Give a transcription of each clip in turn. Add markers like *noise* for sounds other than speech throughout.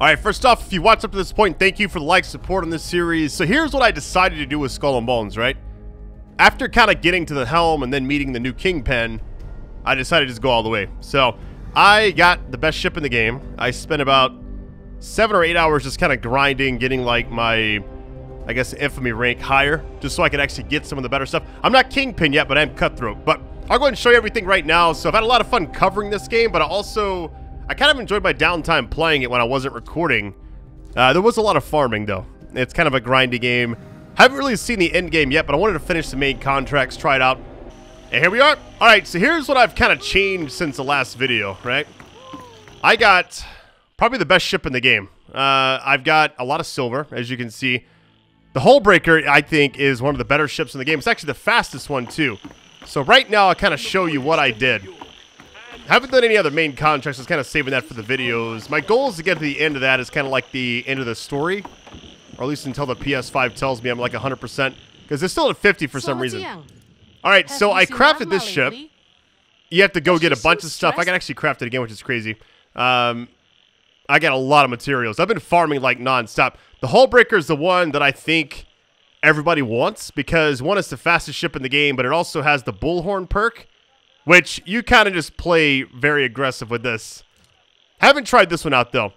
Alright, first off, if you watched up to this point, thank you for the like support on this series. So here's what I decided to do with Skull and Bones, right? After kind of getting to the helm and then meeting the new Kingpin, I decided to just go all the way. So I got the best ship in the game. I spent about seven or eight hours just kind of grinding, getting like my, I guess, infamy rank higher, just so I could actually get some of the better stuff. I'm not Kingpin yet, but I'm Cutthroat. But I'll go ahead and show you everything right now. So I've had a lot of fun covering this game, but I also, I kind of enjoyed my downtime playing it when I wasn't recording. Uh, there was a lot of farming, though. It's kind of a grindy game. I haven't really seen the end game yet, but I wanted to finish the main contracts, try it out. And here we are. All right, so here's what I've kind of changed since the last video, right? I got probably the best ship in the game. Uh, I've got a lot of silver, as you can see. The Hullbreaker, I think, is one of the better ships in the game. It's actually the fastest one, too. So right now, I'll kind of show you what I did. Haven't done any other main contracts. I was kind of saving that for the videos. My goal is to get to the end of that. It's kind of like the end of the story. Or at least until the PS5 tells me I'm like 100%. Because it's still at 50 for some reason. All right, so I crafted this ship. You have to go get a bunch of stuff. I can actually craft it again, which is crazy. Um, I got a lot of materials. I've been farming like nonstop. The Hullbreaker is the one that I think everybody wants because one is the fastest ship in the game, but it also has the Bullhorn perk, which you kind of just play very aggressive with this. Haven't tried this one out though.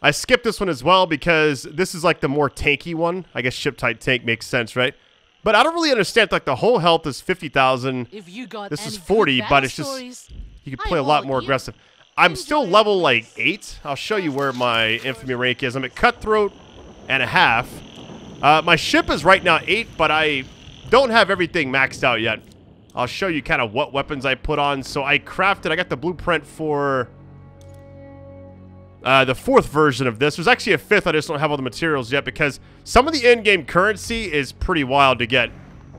I skipped this one as well because this is like the more tanky one. I guess ship type tank makes sense, right? But I don't really understand. Like the whole health is fifty thousand. This is forty, but it's just you can play a lot more aggressive. I'm still level like eight. I'll show you where my infamy rank is. I'm at cutthroat and a half. Uh, my ship is right now eight, but I don't have everything maxed out yet. I'll show you kind of what weapons I put on. So I crafted. I got the blueprint for uh, the fourth version of this. There's actually a fifth. I just don't have all the materials yet because some of the in-game currency is pretty wild to get.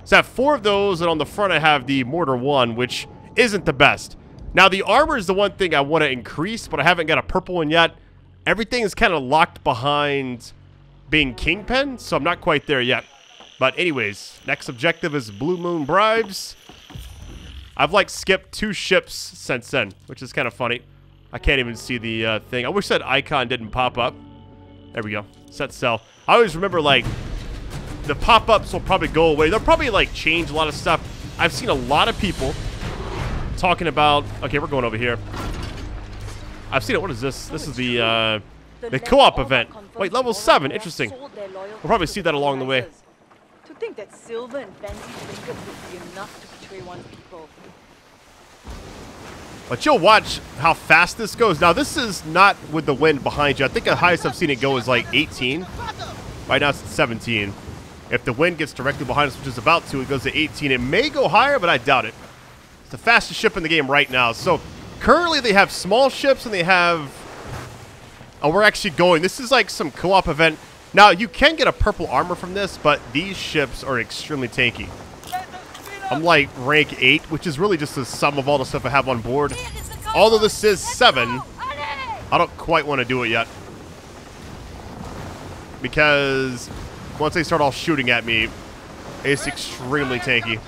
So I have four of those, and on the front I have the Mortar 1, which isn't the best. Now, the armor is the one thing I want to increase, but I haven't got a purple one yet. Everything is kind of locked behind being Kingpin, so I'm not quite there yet. But anyways, next objective is Blue Moon Bribes. I've, like, skipped two ships since then, which is kind of funny. I can't even see the uh, thing. I wish that icon didn't pop up. There we go. Set cell. I always remember, like, the pop-ups will probably go away. They'll probably, like, change a lot of stuff. I've seen a lot of people talking about... Okay, we're going over here. I've seen it. What is this? This is the, uh, the co-op event. Wait, level 7. Interesting. We'll probably see that along the way. Think that silver and fancy trinkets would be enough to betray one's people. But you'll watch how fast this goes. Now, this is not with the wind behind you. I think the highest I've seen it go is like 18. Right now, it's 17. If the wind gets directly behind us, which is about to, it goes to 18. It may go higher, but I doubt it. It's the fastest ship in the game right now. So, currently, they have small ships and they have... Oh, we're actually going. This is like some co-op event. Now, you can get a purple armor from this, but these ships are extremely tanky. I'm like rank 8, which is really just the sum of all the stuff I have on board. Although this is 7, I don't quite want to do it yet. Because once they start all shooting at me, it's extremely tanky.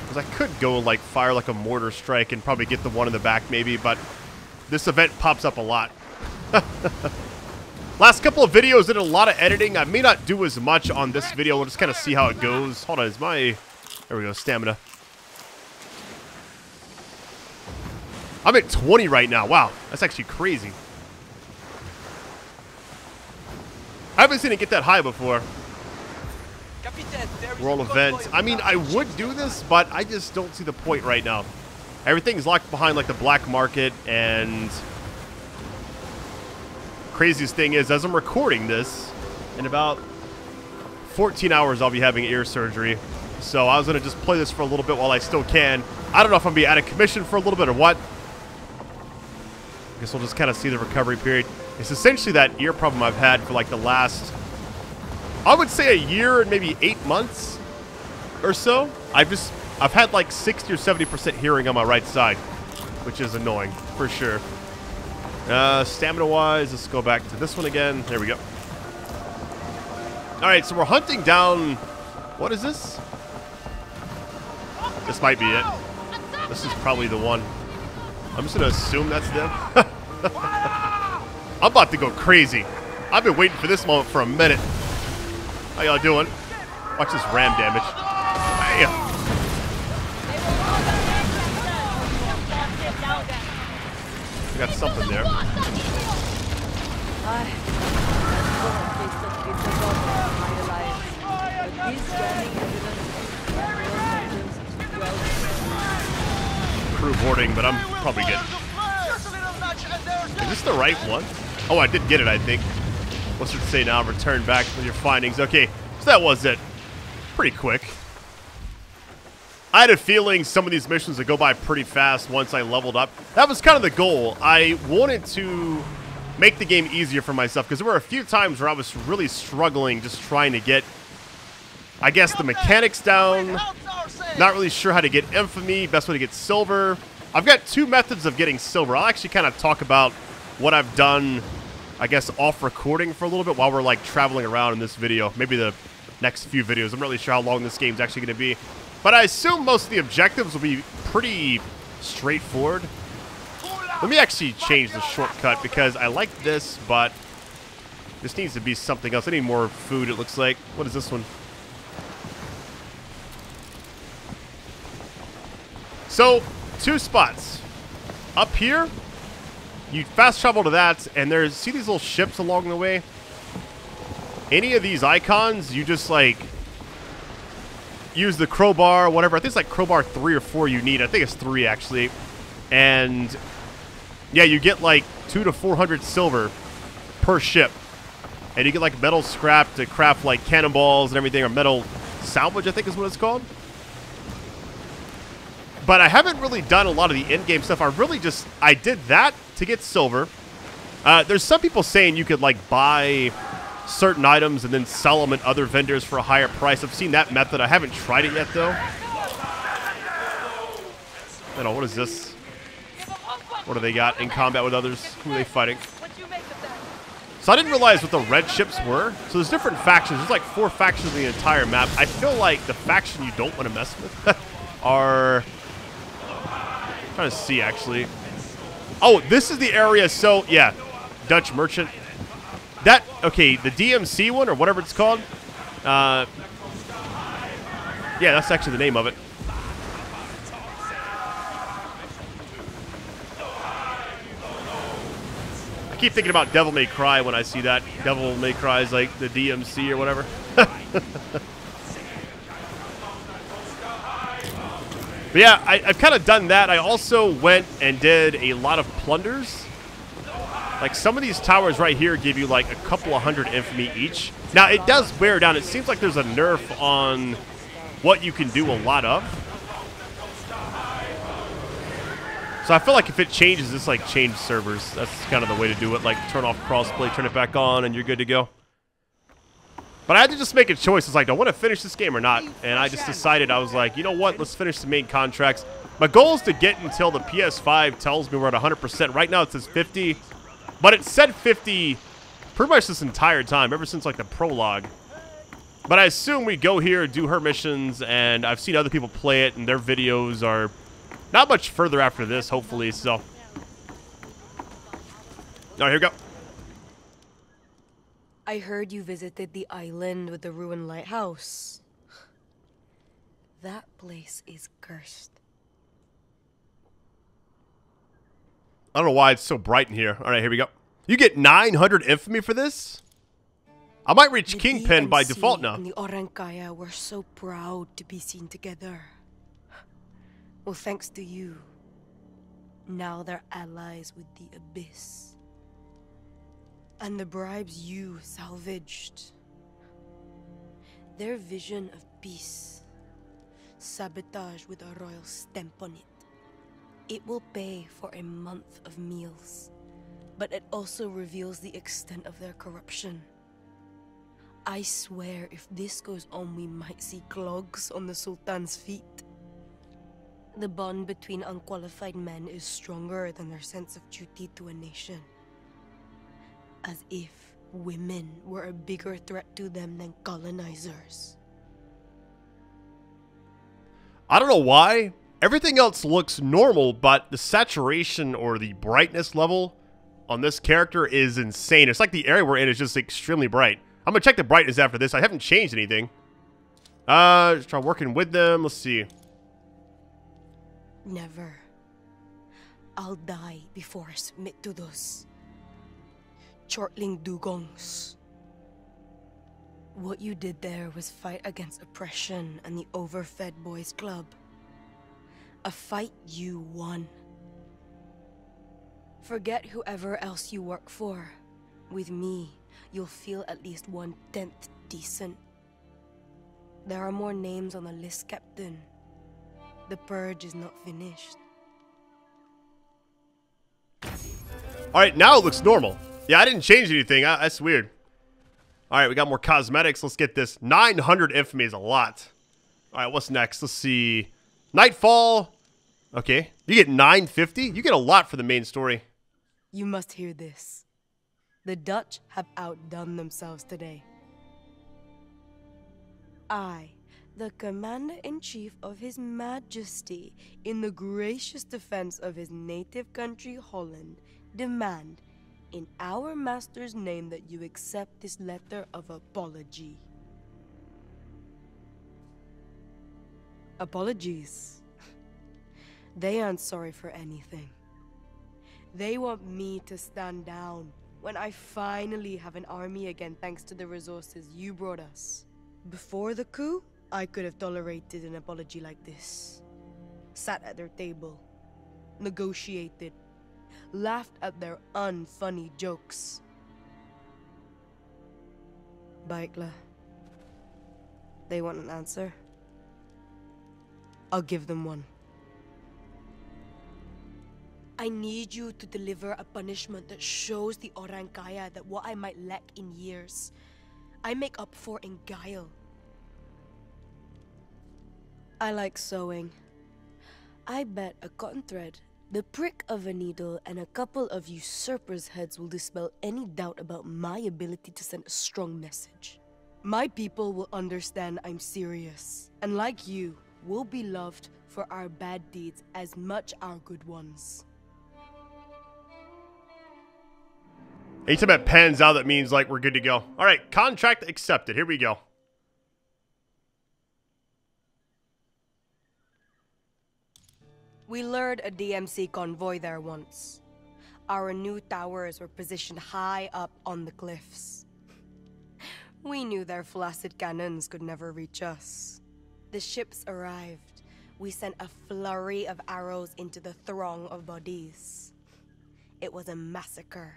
Because I could go like fire like a mortar strike and probably get the one in the back maybe, but this event pops up a lot. *laughs* Last couple of videos did a lot of editing. I may not do as much on this video. We'll just kind of see how it goes. Hold on, is my... There we go, stamina. I'm at 20 right now. Wow, that's actually crazy. I haven't seen it get that high before. World event. I mean, I would do this, but I just don't see the point right now. Everything's locked behind like the black market and craziest thing is, as I'm recording this, in about 14 hours I'll be having ear surgery. So I was going to just play this for a little bit while I still can. I don't know if I'm going to be out of commission for a little bit or what. I guess we'll just kind of see the recovery period. It's essentially that ear problem I've had for like the last, I would say a year and maybe eight months or so. I've just, I've had like 60 or 70% hearing on my right side, which is annoying for sure. Uh, Stamina-wise, let's go back to this one again. There we go. All right, so we're hunting down... What is this? This might be it. This is probably the one. I'm just going to assume that's them. *laughs* I'm about to go crazy. I've been waiting for this moment for a minute. How y'all doing? Watch this ram damage. We got something there. Ay, face the pictures of my alliance. But these damning evidence real symptoms well Crew boarding, but I'm probably good. Is this the right one? Oh, I did get it, I think. What's it say now? Return back with your findings. Okay, so that was it. Pretty quick. I had a feeling some of these missions would go by pretty fast once I leveled up. That was kind of the goal. I wanted to make the game easier for myself because there were a few times where I was really struggling just trying to get, I guess, the mechanics down. Not really sure how to get infamy, best way to get silver. I've got two methods of getting silver. I'll actually kind of talk about what I've done, I guess, off recording for a little bit while we're like traveling around in this video. Maybe the next few videos. I'm not really sure how long this game's actually going to be. But I assume most of the objectives will be pretty straightforward. Let me actually change the shortcut because I like this, but this needs to be something else. I need more food, it looks like. What is this one? So, two spots. Up here, you fast travel to that, and there's, see these little ships along the way? Any of these icons, you just like use the crowbar, whatever. I think it's like crowbar three or four you need. I think it's three actually. And yeah, you get like two to four hundred silver per ship. And you get like metal scrap to craft like cannonballs and everything, or metal salvage, I think is what it's called. But I haven't really done a lot of the in-game stuff. I really just, I did that to get silver. Uh, there's some people saying you could like buy certain items and then sell them at other vendors for a higher price. I've seen that method. I haven't tried it yet, though. I don't know, what is this? What do they got in combat with others? Who are they fighting? So I didn't realize what the red ships were. So there's different factions. There's like four factions in the entire map. I feel like the faction you don't want to mess with *laughs* are... I'm trying to see, actually. Oh, this is the area. So, yeah. Dutch merchant. That, okay, the DMC one, or whatever it's called. Uh, yeah, that's actually the name of it. I keep thinking about Devil May Cry when I see that. Devil May Cry is like the DMC or whatever. *laughs* But yeah, I, have kind of done that. I also went and did a lot of plunders. Like some of these towers right here give you like a couple of hundred infamy each. Now it does wear down. It seems like there's a nerf on what you can do a lot of. So I feel like if it changes, it's like change servers. That's kind of the way to do it. Like turn off crossplay, turn it back on, and you're good to go. But I had to just make a choice. It's like, do I want to finish this game or not? And I just decided, I was like, you know what? Let's finish the main contracts. My goal is to get until the PS5 tells me we're at 100%. Right now it says 50. But it said 50 pretty much this entire time, ever since like the prologue. But I assume we go here, do her missions, and I've seen other people play it, and their videos are not much further after this, hopefully, so. All right, here we go. I heard you visited the island with the ruined lighthouse. That place is cursed. I don't know why it's so bright in here. All right, here we go. You get 900 infamy for this? I might reach The Kingpin by default now. And the Orang Kaya were so proud to be seen together. Well, thanks to you. Now they're allies with the Abyss. And the bribes you salvaged. Their vision of peace. Sabotage with a royal stamp on it. It will pay for a month of meals. But it also reveals the extent of their corruption. I swear if this goes on, we might see clogs on the Sultan's feet. The bond between unqualified men is stronger than their sense of duty to a nation. As if women were a bigger threat to them than colonizers. I don't know why. Everything else looks normal, but the saturation or the brightness level on this character is insane. It's like the area we're in is just extremely bright. I'm gonna check the brightness after this. I haven't changed anything. Uh, try working with them. Let's see. Never. I'll die before I submit to those chortling dugongs. What you did there was fight against oppression and the overfed boys club. A fight you won. Forget whoever else you work for. With me, you'll feel at least one tenth decent. There are more names on the list, Captain. The purge is not finished. All right, now it looks normal. Yeah, I didn't change anything. I, that's weird. All right, we got more cosmetics. Let's get this. 900 infamy is a lot. All right, what's next? Let's see. Nightfall. Okay. You get 950? You get a lot for the main story. You must hear this. The Dutch have outdone themselves today. I, the Commander in Chief of His Majesty, in the gracious defense of his native country, Holland, demand, in our master's name, that you accept this letter of apology. Apologies. *laughs* They aren't sorry for anything. They want me to stand down when I finally have an army again thanks to the resources you brought us. Before the coup, I could have tolerated an apology like this. Sat at their table, negotiated, laughed at their unfunny jokes. Baiklah. They want an answer. I'll give them one. I need you to deliver a punishment that shows the Orang Kaya that what I might lack in years, I make up for in guile. I like sewing. I bet a cotton thread, the prick of a needle, and a couple of usurpers' heads will dispel any doubt about my ability to send a strong message. My people will understand I'm serious, and like you, will be loved for our bad deeds as much our good ones. Anytime it pans out, that means like we're good to go. All right, contract accepted. Here we go. We lured a DMC convoy there once. Our new towers were positioned high up on the cliffs. We knew their flaccid cannons could never reach us. The ships arrived. We sent a flurry of arrows into the throng of bodies. It was a massacre.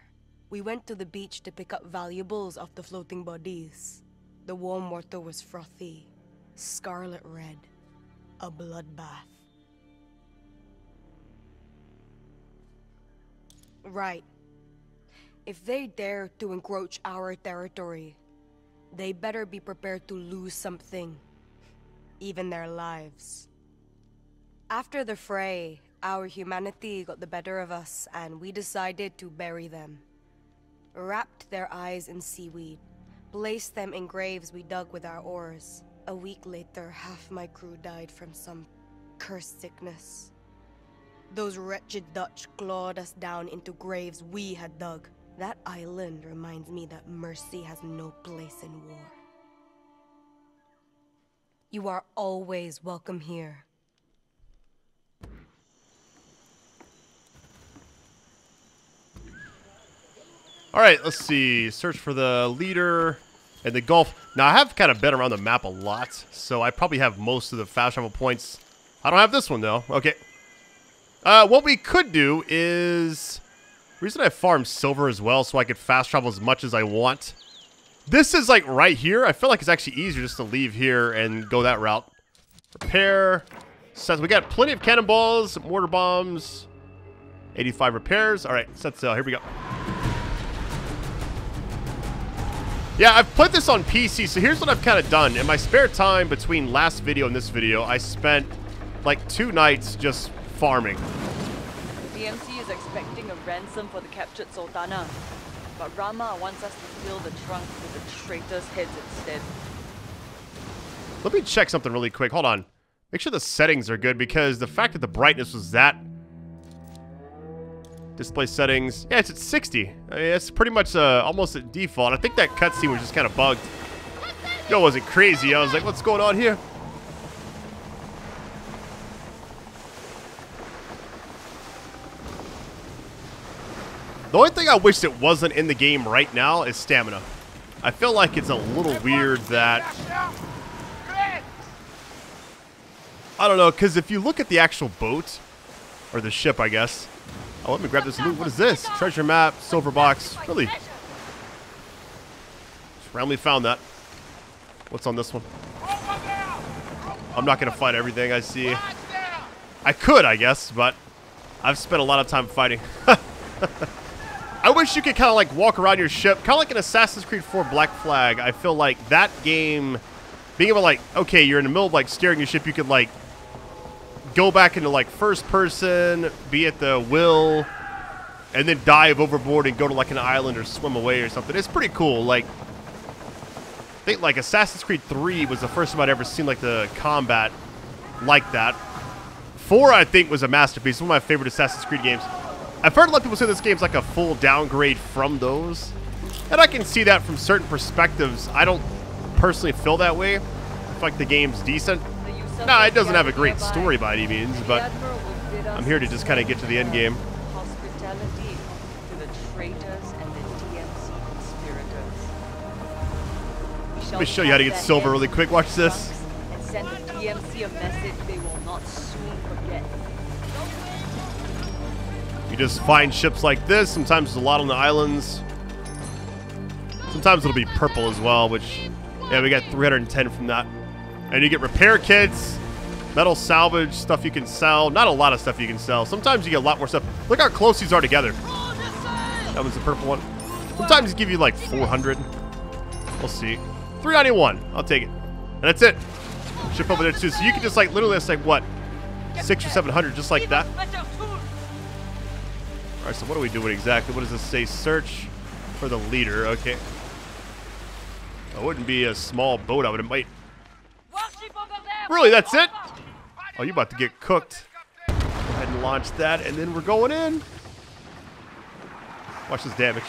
We went to the beach to pick up valuables off the floating bodies. The warm water was frothy, scarlet red, a bloodbath. Right. If they dare to encroach our territory, they better be prepared to lose something, even their lives. After the fray, our humanity got the better of us and we decided to bury them. Wrapped their eyes in seaweed, placed them in graves we dug with our oars. A week later, half my crew died from some cursed sickness. Those wretched Dutch clawed us down into graves we had dug. That island reminds me that mercy has no place in war. You are always welcome here. All right, let's see. Search for the leader and the Gulf. Now, I have kind of been around the map a lot, so I probably have most of the fast travel points. I don't have this one, though. Okay. Uh, what we could do is... reason I farm silver as well, so I could fast travel as much as I want. This is, like, right here. I feel like it's actually easier just to leave here and go that route. Repair. Says we got plenty of cannonballs, mortar bombs, 85 repairs. All right, set sail. Here we go. Yeah, I've put this on PC, so here's what I've kind of done. In my spare time between last video and this video, I spent like two nights just farming. The DMC is expecting a ransom for the captured Sultana, but Rahma wants us to fill the trunk with the traitors' heads instead. Let me check something really quick. Hold on. Make sure the settings are good because the fact that the brightness was that Display settings. Yeah, it's at 60. I mean, it's pretty much uh, almost at default. I think that cutscene was just kind of bugged. It wasn't crazy. I was like, what's going on here? The only thing I wish it wasn't in the game right now is stamina. I feel like it's a little weird that... I don't know, because if you look at the actual boat, or the ship, I guess. Oh, let me grab this loot. What is this? Treasure map, silver box. Really? Just randomly found that. What's on this one? I'm not going to fight everything I see. I could, I guess, but I've spent a lot of time fighting. *laughs* I wish you could kind of like walk around your ship, kind of like in Assassin's Creed 4 Black Flag. I feel like that game, being able to like, okay, you're in the middle of like steering your ship, you could like go back into like first person, be at the will, and then dive overboard and go to like an island or swim away or something. It's pretty cool. Like, I think like Assassin's Creed 3 was the first time I'd ever seen like the combat like that. 4, I think, was a masterpiece. One of my favorite Assassin's Creed games. I've heard a lot of people say this game's like a full downgrade from those. And I can see that from certain perspectives. I don't personally feel that way. I feel like the game's decent. No, it doesn't have a great story by any means, but I'm here to just kind of get to the end game. Hospitality to the traitors and the DMC conspirators. Let me show you how to get silver really quick. Watch this. You just find ships like this. Sometimes there's a lot on the islands. Sometimes it'll be purple as well, which, yeah, we got 310 from that. And you get repair kits, metal salvage, stuff you can sell. Not a lot of stuff you can sell. Sometimes you get a lot more stuff. Look how close these are together. That one's the purple one. Sometimes give you like 400. We'll see. 391. I'll take it. And that's it. Ship over there too. So you can just like literally it's like what? Six or seven hundred just like that. Alright, so what are we doing exactly? What does this say? Search for the leader. Okay. It wouldn't be a small boat. I would invite. Really, that's it? Oh, you about to get cooked. Go ahead and launch that, and then we're going in. Watch this damage.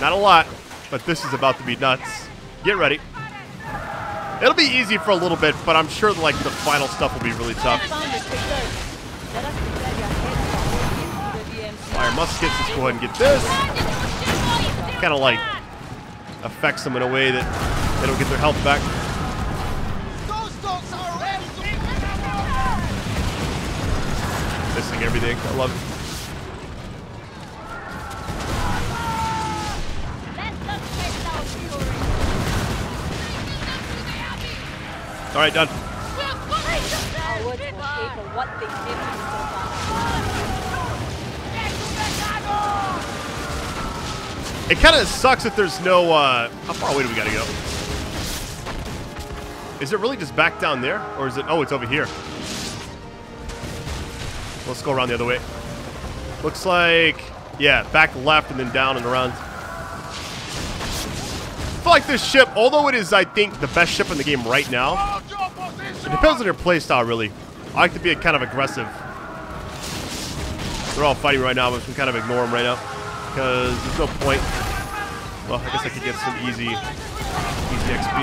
Not a lot, but this is about to be nuts. Get ready. It'll be easy for a little bit, but I'm sure like the final stuff will be really tough. Fire muskets. Let's go ahead and get this. Kind of like affects them in a way that they don't get their health back. Everything. I love it. All right, done. To. It kind of sucks that there's no, uh, how far away do we gotta go? Is it really just back down there? Or is it, oh, it's over here. Let's go around the other way. Looks like, yeah, back left and then down and around. I feel like this ship, although it is, I think, the best ship in the game right now, it depends on your playstyle, really. I like to be a kind of aggressive. They're all fighting right now, but we can kind of ignore them right now. Because there's no point. Well, I guess I could get some easy, easy XP.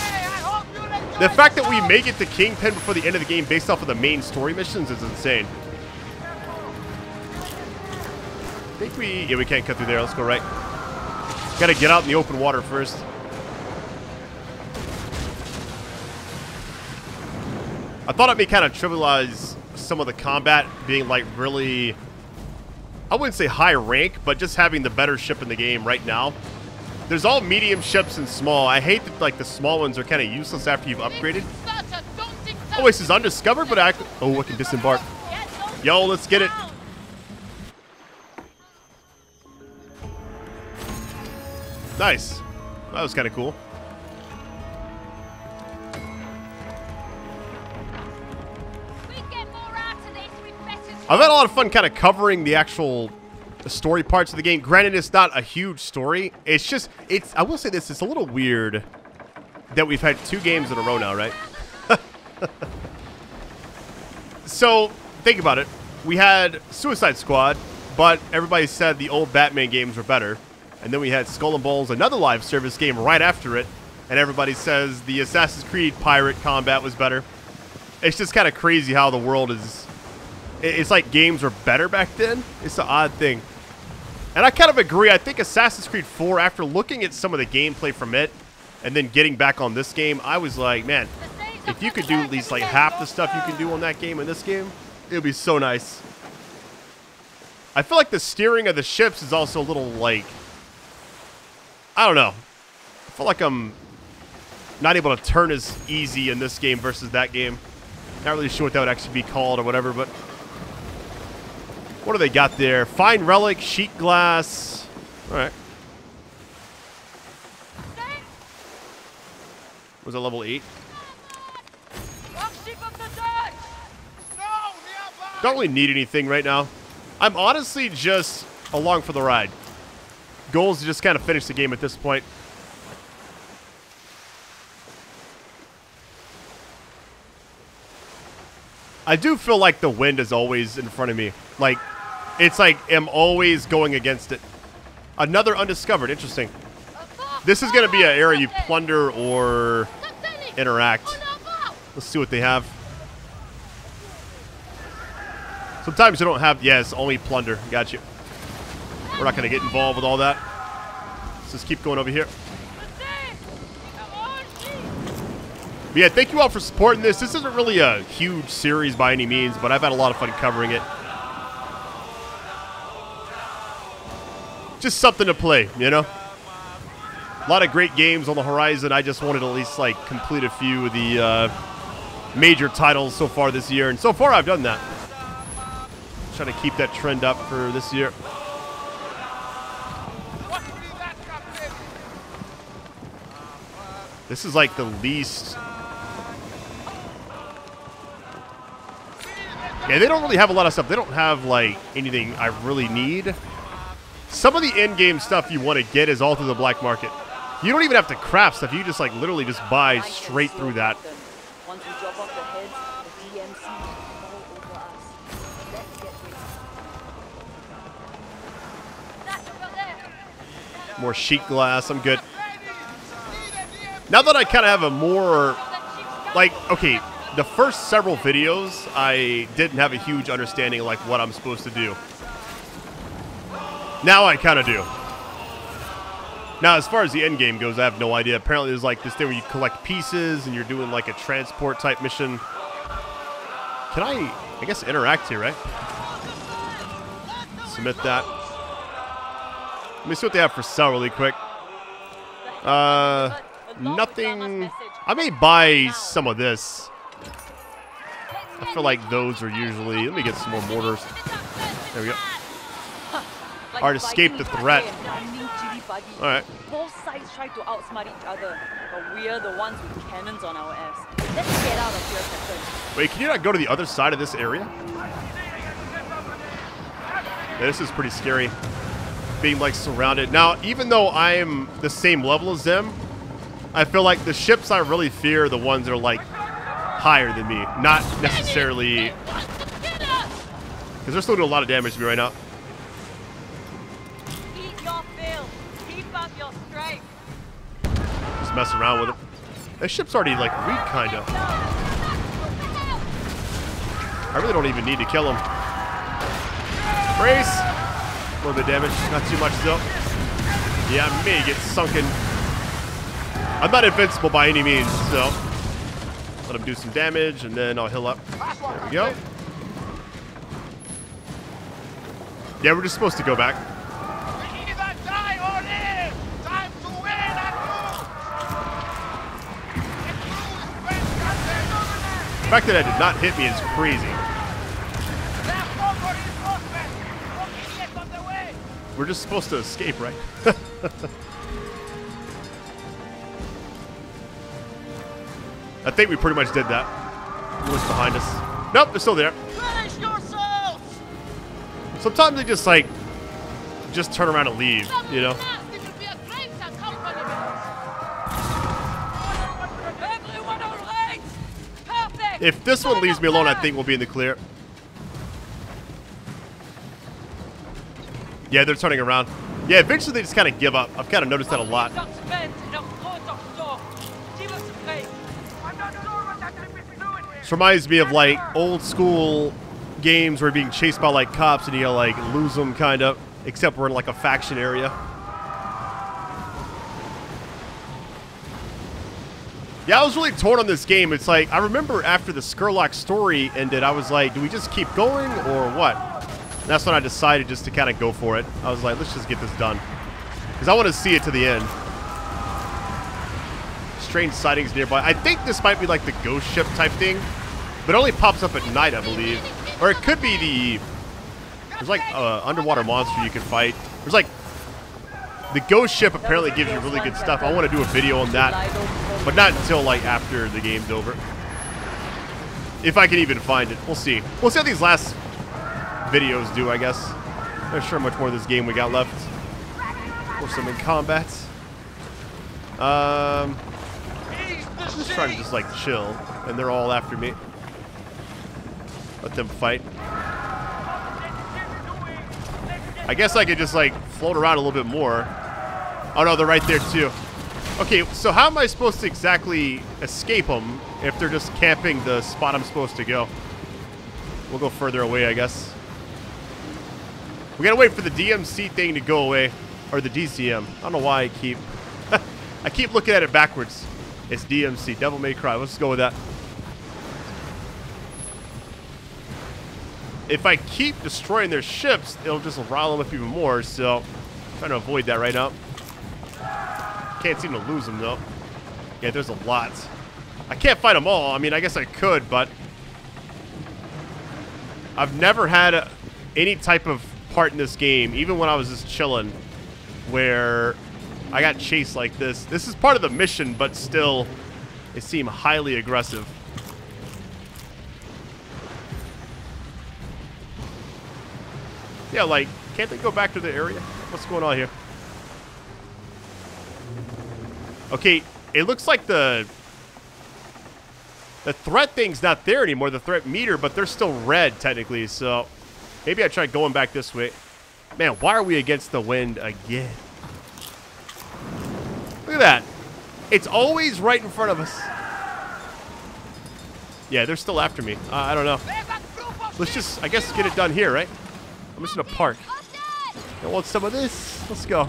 *laughs* the fact that we make it to Kingpin before the end of the game based off of the main story missions is insane. I think we... Yeah, we can't cut through there. Let's go right. Gotta get out in the open water first. I thought it may kind of trivialize some of the combat being like really... I wouldn't say high rank, but just having the better ship in the game right now. There's all medium ships and small. I hate that like the small ones are kind of useless after you've upgraded. Oh, this is undiscovered, but I... Oh, I can disembark. Yo, let's get it. Nice. That was kind of cool. I've had a lot of fun kind of covering the actual story parts of the game. Granted, it's not a huge story. It's just, it's, I will say this, it's a little weird that we've had two games in a row now, right? *laughs* So, think about it. We had Suicide Squad, but everybody said the old Batman games were better. And then we had Skull and Bones, another live service game right after it, and everybody says the Assassin's Creed pirate combat was better. It's just kind of crazy how the world is. It's like games were better back then. It's an odd thing. And I kind of agree. I think Assassin's Creed 4, after looking at some of the gameplay from it, and then getting back on this game, I was like, man, if you could do at least like half the stuff you can do on that game in this game, it would be so nice. I feel like the steering of the ships is also a little like I don't know. I feel like I'm not able to turn as easy in this game versus that game. Not really sure what that would actually be called or whatever, but what do they got there? Fine relic, sheet glass. All right. Was it level 8? Don't really need anything right now. I'm honestly just along for the ride. Goal is to just kind of finish the game at this point. I do feel like the wind is always in front of me. Like, it's like I'm always going against it. Another undiscovered. Interesting. This is going to be an area you plunder or interact. Let's see what they have. Sometimes you don't have, yes, only plunder. Got you. We're not going to get involved with all that. Let's just keep going over here. But yeah, thank you all for supporting this. This isn't really a huge series by any means, but I've had a lot of fun covering it. Just something to play, you know? A lot of great games on the horizon. I just wanted to at least like complete a few of the uh, major titles so far this year, and so far I've done that. Trying to keep that trend up for this year. This is like the least... Yeah, they don't really have a lot of stuff. They don't have, like, anything I really need. Some of the in-game stuff you want to get is all through the black market. You don't even have to craft stuff. You just, like, literally just buy straight through that. More sheet glass. I'm good. Now that I kind of have a more, like, okay, the first several videos, I didn't have a huge understanding of, like, what I'm supposed to do. Now I kind of do. Now, as far as the end game goes, I have no idea. Apparently, there's, like, this thing where you collect pieces and you're doing, like, a transport type mission. Can I, I guess, interact here, right? Submit that. Let me see what they have for sale really quick. Uh, nothing. I may buy some of this. I feel like those are usually. Let me get some more mortars. There we go. Alright, escape the threat. Alright. Both sides try to outsmart each other, but we're the ones with cannons on our ass. Let's get out of here, Captain. Wait, can you not go to the other side of this area? Yeah, this is pretty scary being like surrounded. Now, even though I am the same level as them, I feel like the ships I really fear are the ones that are like higher than me, not necessarily because they're still doing a lot of damage to me right now. Mess around with it. That ship's already like weak, kind of. I really don't even need to kill him. Brace! A little bit of damage, not too much though. Yeah, me may get sunken. I'm not invincible by any means, so let him do some damage, and then I'll heal up. There we go. Yeah, we're just supposed to go back. Fact that it did not hit me is crazy. We're just supposed to escape, right? *laughs* I think we pretty much did that. What's behind us? Nope, they're still there. Sometimes they just like, just turn around and leave, you know? If this one leaves me alone, I think we'll be in the clear. Yeah, they're turning around. Yeah, eventually they just kind of give up. I've kind of noticed that a lot. This reminds me of like old school games where you're being chased by like cops and you like lose them kind of, except we're in like a faction area. Yeah, I was really torn on this game. It's like, I remember after the Scurlock story ended, I was like, do we just keep going or what? And that's when I decided just to kind of go for it. I was like, let's just get this done. Because I want to see it to the end. Strange sightings nearby. I think this might be like the ghost ship type thing. But it only pops up at night, I believe. Or it could be the... There's like uh, underwater monster you can fight. There's like... The ghost ship apparently gives you really good stuff. I want to do a video on that. But not until like after the game's over. If I can even find it. We'll see. We'll see how these last videos do, I guess. Not sure how much more of this game we got left. Or some in combat. Um, I'm just trying to just like chill, and they're all after me. Let them fight. I guess I could just like float around a little bit more. Oh no, they're right there too. Okay, so how am I supposed to exactly escape them if they're just camping the spot I'm supposed to go? We'll go further away, I guess. We gotta wait for the DMC thing to go away. Or the DCM. I don't know why I keep... *laughs* I keep looking at it backwards. It's DMC. Devil May Cry. Let's go with that. If I keep destroying their ships, it'll just rile them up even more. So, I'm trying to avoid that right now. Can't seem to lose them, though. Yeah, there's a lot. I can't fight them all. I mean, I guess I could, but... I've never had a, any type of part in this game, even when I was just chilling, where I got chased like this. This is part of the mission, but still, it seemed highly aggressive. Yeah, like, can't they go back to the area? What's going on here? Okay, it looks like the the threat thing's not there anymore, the threat meter, but they're still red technically, so maybe I try going back this way. Man, why are we against the wind again? Look at that. It's always right in front of us. Yeah, they're still after me. Uh, I don't know. Let's just, I guess, get it done here, right? I'm just gonna park. I want some of this. Let's go.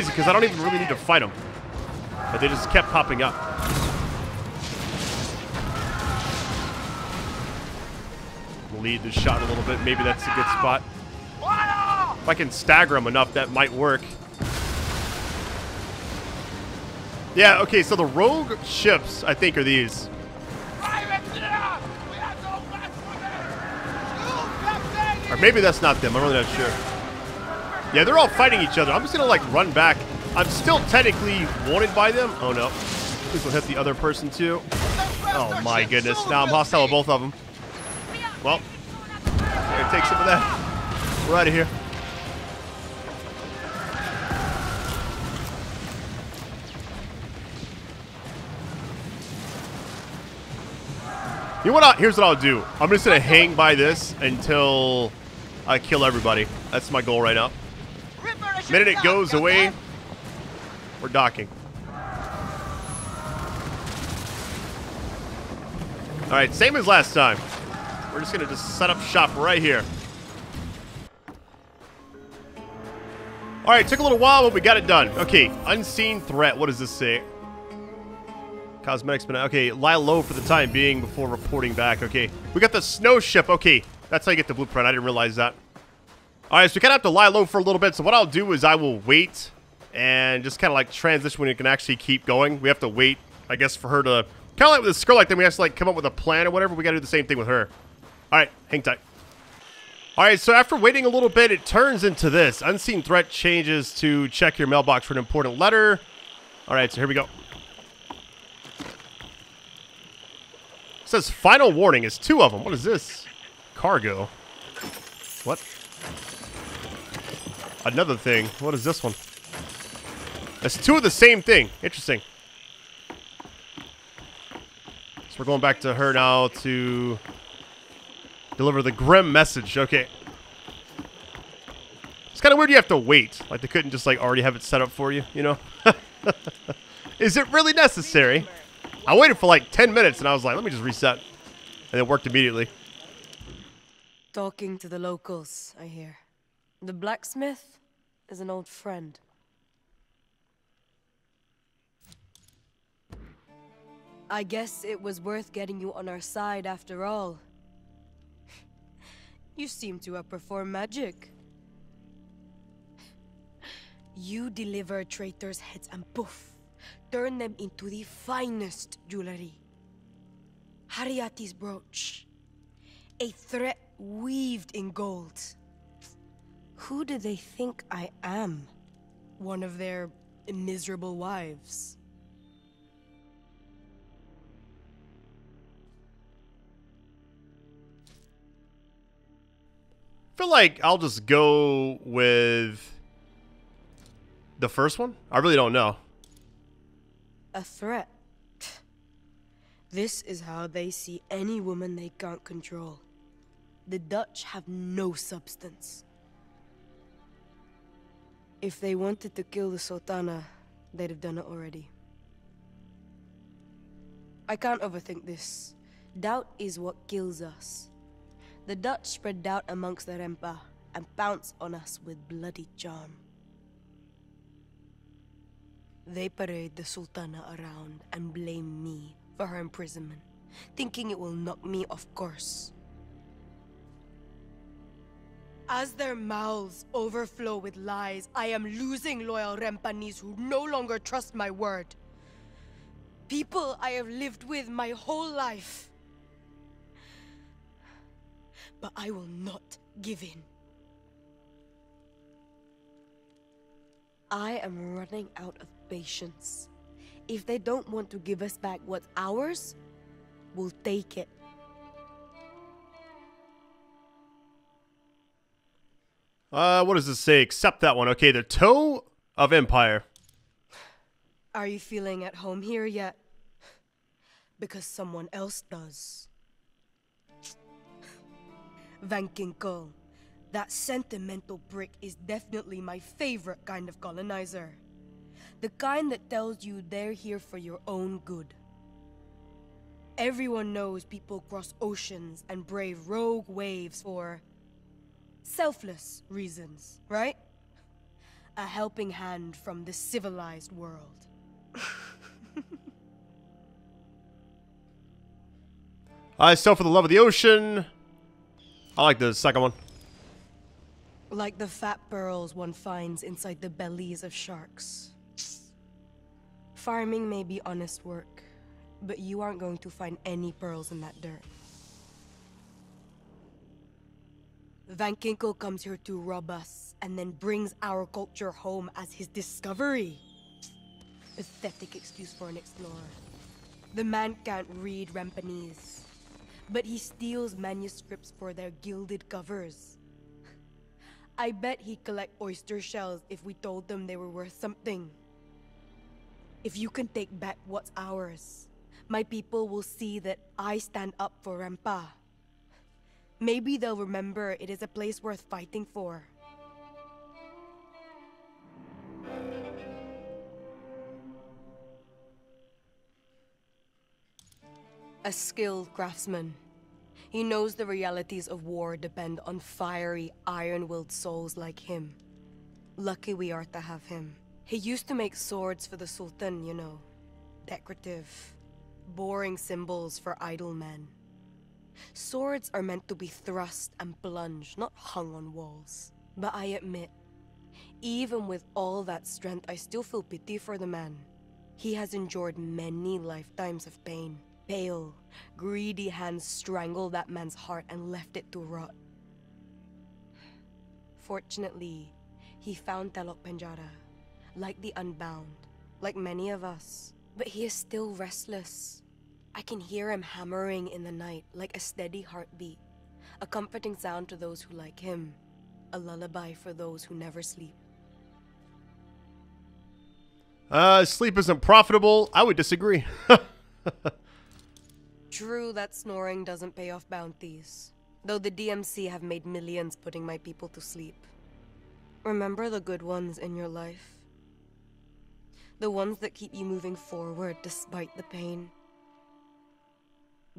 Crazy because I don't even really need to fight them. But they just kept popping up. Lead the shot a little bit. Maybe that's a good spot. If I can stagger them enough, that might work. Yeah, okay, so the rogue ships, I think, are these. Or maybe that's not them. I'm really not sure. Yeah, they're all fighting each other. I'm just going to, like, run back. I'm still technically wanted by them. Oh, no. This will hit the other person, too. Oh, my goodness. Now I'm hostile with both of them. Well, I'm going to take some of that. We're out of here. You know what? I, here's what I'll do. I'm just going to hang by this until I kill everybody. That's my goal right now. Minute it goes away, we're docking. All right, same as last time. We're just to just set up shop right here. All right, took a little while, but we got it done. Okay, unseen threat. What does this say? Cosmetics, but okay, lie low for the time being before reporting back. Okay, we got the snow ship. Okay, that's how you get the blueprint. I didn't realize that. All right, so we kind of have to lie low for a little bit. So what I'll do is I will wait and just kind of like transition when you can actually keep going. We have to wait, I guess, for her to kind of like with the Scurlock, then we have to like come up with a plan or whatever. We got to do the same thing with her. All right, hang tight. All right, so after waiting a little bit, it turns into this. Unseen threat changes to check your mailbox for an important letter. All right, so here we go. It says final warning. It's two of them. What is this? Cargo. What? Another thing. What is this one? That's two of the same thing. Interesting. So we're going back to her now to deliver the grim message. Okay. It's kind of weird you have to wait. Like they couldn't just like already have it set up for you, you know? *laughs* Is it really necessary? I waited for like 10 minutes and I was like, let me just reset. And it worked immediately. Talking to the locals, I hear. The blacksmith is an old friend. I guess it was worth getting you on our side after all. *laughs* You seem to have performed magic. You deliver traitors' heads and poof, turn them into the finest jewelry. Hariati's brooch. A threat weaved in gold. Who do they think I am? One of their miserable wives. I feel like I'll just go with the first one. I really don't know. A threat. This is how they see any woman they can't control. The Dutch have no substance. If they wanted to kill the Sultana, they'd have done it already. I can't overthink this. Doubt is what kills us. The Dutch spread doubt amongst the Rempa and pounce on us with bloody charm. They parade the Sultana around and blame me for her imprisonment, thinking it will knock me off course. As their mouths overflow with lies, I am losing loyal Rempanese who no longer trust my word. People I have lived with my whole life. But I will not give in. I am running out of patience. If they don't want to give us back what's ours, we'll take it. Uh, what does this say? Accept that one. Okay, the toe of empire. Are you feeling at home here yet? Because someone else does. Van Kinkel, that sentimental brick is definitely my favorite kind of colonizer. The kind that tells you they're here for your own good. Everyone knows people cross oceans and brave rogue waves for selfless reasons, right? A helping hand from the civilized world. *laughs* I sell for the love of the ocean. I like the second one. Like the fat pearls one finds inside the bellies of sharks. Farming may be honest work, but you aren't going to find any pearls in that dirt. Van Kinkel comes here to rob us, and then brings our culture home as his discovery. Pathetic excuse for an explorer. The man can't read Rempanese, but he steals manuscripts for their gilded covers. I bet he'd collect oyster shells if we told them they were worth something. If you can take back what's ours, my people will see that I stand up for Rempa. Maybe they'll remember it is a place worth fighting for. A skilled craftsman. He knows the realities of war depend on fiery, iron-willed souls like him. Lucky we are to have him. He used to make swords for the Sultan, you know. Decorative. Boring symbols for idle men. Swords are meant to be thrust and plunged, not hung on walls. But I admit, even with all that strength, I still feel pity for the man. He has endured many lifetimes of pain. Pale, greedy hands strangled that man's heart and left it to rot. Fortunately, he found Telok Penjara, like the Unbound, like many of us. But he is still restless. I can hear him hammering in the night like a steady heartbeat, a comforting sound to those who like him, a lullaby for those who never sleep. Uh, sleep isn't profitable. I would disagree. *laughs* True that snoring doesn't pay off bounties, though the DMC have made millions putting my people to sleep. Remember the good ones in your life. The ones that keep you moving forward despite the pain.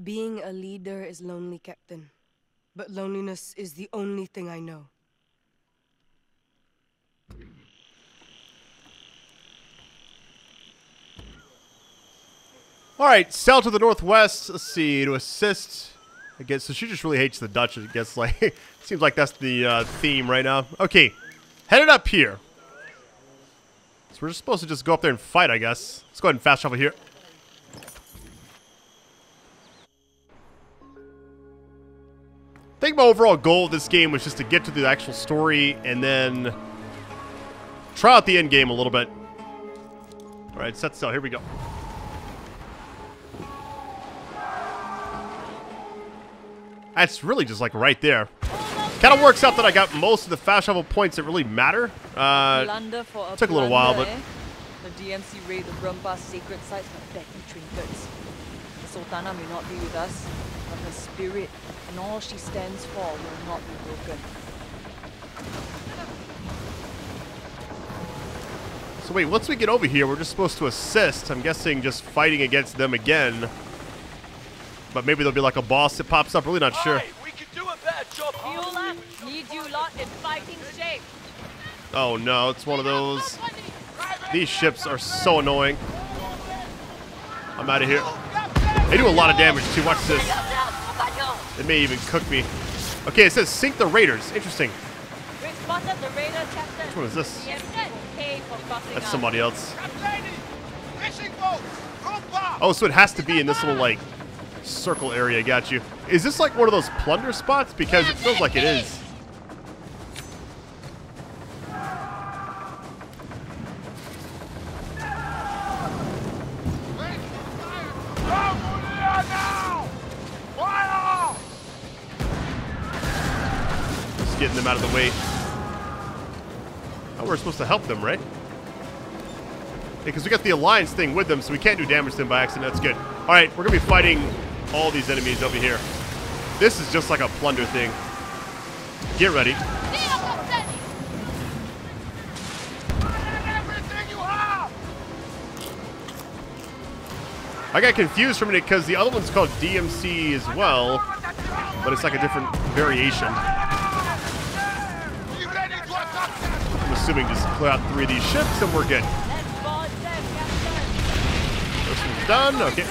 Being a leader is lonely, Captain. But loneliness is the only thing I know. All right, sail to the northwest. Let's see to assist. I guess so. She just really hates the Dutch. I guess *laughs* like seems like that's the uh, theme right now. Okay, headed up here. So we're just supposed to just go up there and fight. I guess. Let's go ahead and fast travel here. I think my overall goal of this game was just to get to the actual story and then try out the end game a little bit. All right, set sail. Here we go. That's really just like right there. Kind of works out that I got most of the fast travel points that really matter. Uh, a took a little while, but- eh? The DMC raid the Brumba's sacred sites for begging trinkets. The Sultana may not be with us, but her spirit and all she stands for will not be broken. so wait, once we get over here, we're just supposed to assist. I'm guessing just fighting against them again. But maybe there'll be like a boss that pops up. Really not sure. Aye, we can do a better job. Beulah, need you lot in fighting shape. Oh no, it's one of those. These ships are so annoying. I'm out of here. They do a lot of damage too. Watch this. They may even cook me. Okay, it says sink the raiders. Interesting. We spotted the raider, Captain. Which one is this? DMC will pay for crossing That's somebody else. Captain! Fishing boat! Rempa! Oh, so it has to be in this little like circle area. Got you. Is this like one of those plunder spots? Because it feels like it is. Supposed to help them, right? Because we got the alliance thing with them, so we can't do damage to them by accident. That's good. All right, we're gonna be fighting all these enemies over here. This is just like a plunder thing. Get ready. I got confused for a minute because the other one's called DMC as well, but it's like a different variation. Be ready to attack them! I'm assuming just clear out three of these ships and we're good. This one's done. Okay.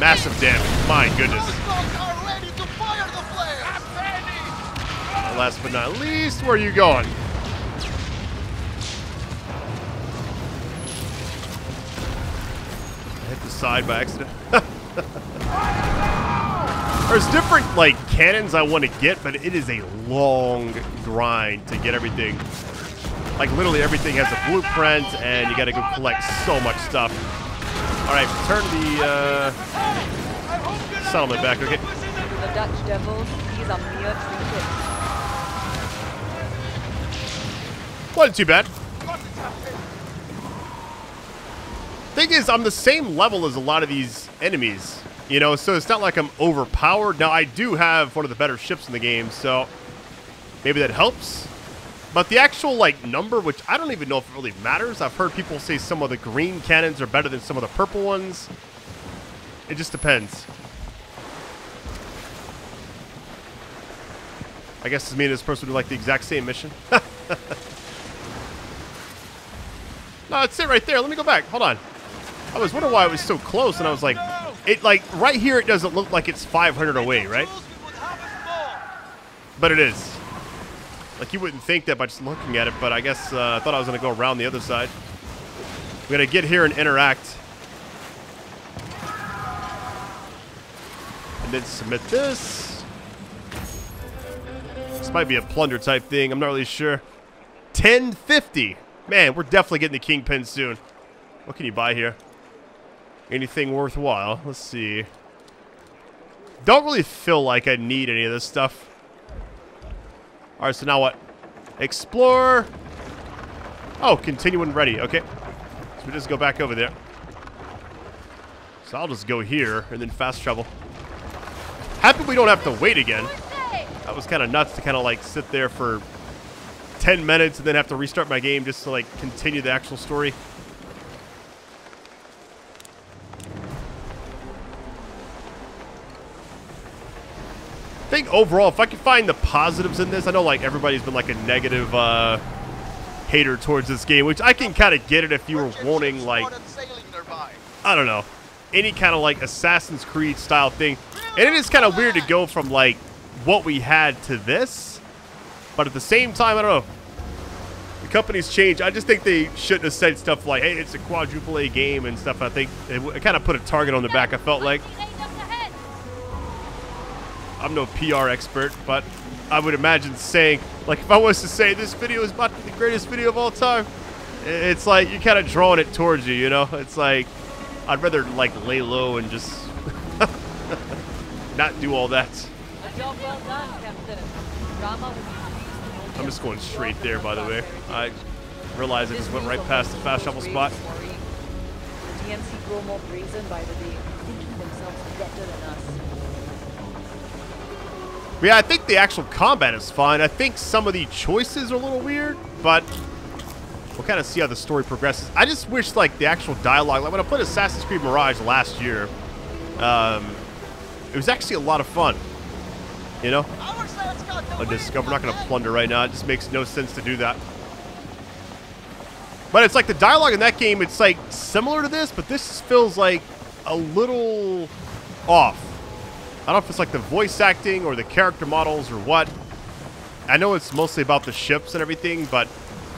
Massive damage. My goodness. Last but not least, where are you going? I hit the side by accident. *laughs* There's different like cannons I want to get, but it is a long grind to get everything. Like literally everything has a blueprint, and you got to go collect so much stuff. All right, turn the uh, settlement back. Okay. The Dutch devils, these are mere trinkets. Wasn't too bad. Thing is, I'm the same level as a lot of these enemies, you know, so it's not like I'm overpowered. Now, I do have one of the better ships in the game, so maybe that helps. But the actual, like, number, which I don't even know if it really matters. I've heard people say some of the green cannons are better than some of the purple ones. It just depends. I guess me and this person do like the exact same mission. *laughs* No, it's it right there. Let me go back. Hold on. I was wondering why it was so close, and I was like, it like right here. It doesn't look like it's 500 away, right? But it is. Like you wouldn't think that by just looking at it, but I guess uh, I thought I was gonna go around the other side. We gotta get here and interact. And then submit this. This might be a plunder type thing. I'm not really sure. 1050. Man, we're definitely getting the Kingpin soon. What can you buy here? Anything worthwhile? Let's see. Don't really feel like I need any of this stuff. Alright, so now what? Explore. Oh, continue when ready. Okay. So we just go back over there. So I'll just go here and then fast travel. Happy we don't have to wait again. That was kind of nuts to kind of like sit there for 10 minutes and then have to restart my game just to like continue the actual story. Think overall, if I could find the positives in this, I know like everybody's been like a negative uh, hater towards this game, which I can kind of get it if you were wanting like, I don't know, any kind of like Assassin's Creed style thing. And it is kind of weird to go from like what we had to this, but at the same time, I don't know. The company's changed. I just think they shouldn't have said stuff like, "Hey, it's a quadruple A game" and stuff. I think it, it kind of put a target on the back. I felt like. I'm no PR expert, but I would imagine saying, like, if I was to say this video is about the greatest video of all time, it's like you're kind of drawing it towards you, you know? It's like I'd rather like lay low and just not do all that. I'm just going straight there, by the way. I realized I just went right past the fast travel spot. DMC grow more brazen by the day, thinking themselves better than us. Yeah, I think the actual combat is fine. I think some of the choices are a little weird, but we'll kind of see how the story progresses. I just wish, like, the actual dialogue, like when I played Assassin's Creed Mirage last year, um, it was actually a lot of fun. You know? I discover we're not going to plunder right now. It just makes no sense to do that. But it's like the dialogue in that game, it's like similar to this, but this feels like a little off. I don't know if it's like the voice acting or the character models or what. I know it's mostly about the ships and everything, but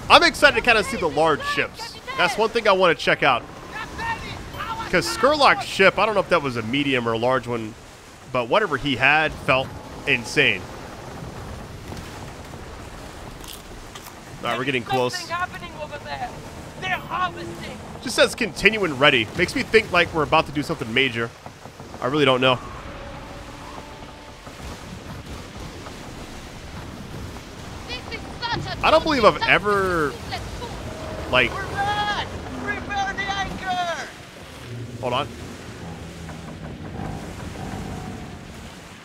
I'm excited to kind of see the large ships. That's one thing I want to check out. Because Scurlock's ship, I don't know if that was a medium or a large one, but whatever he had felt insane. All right, we're getting close. Something happening over there. They're harvesting. Just says continue and ready. Makes me think like we're about to do something major. I really don't know. I don't believe I've ever like hold on.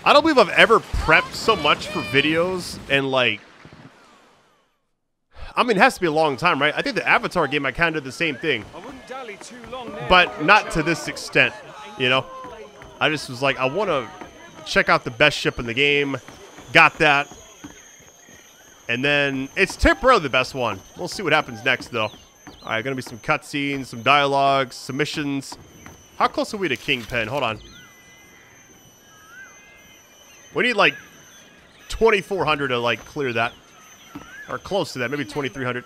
I don't believe I've ever prepped so much for videos and like I mean, it has to be a long time, right? I think the Avatar game I kind of did the same thing. But not to this extent, you know. I just was like, I want to check out the best ship in the game. Got that. And then it's temporarily the best one. We'll see what happens next, though. All right, gonna be some cutscenes, some dialogues, some missions. How close are we to Kingpin? Hold on. We need like 2,400 to like clear that, or close to that, maybe 2,300.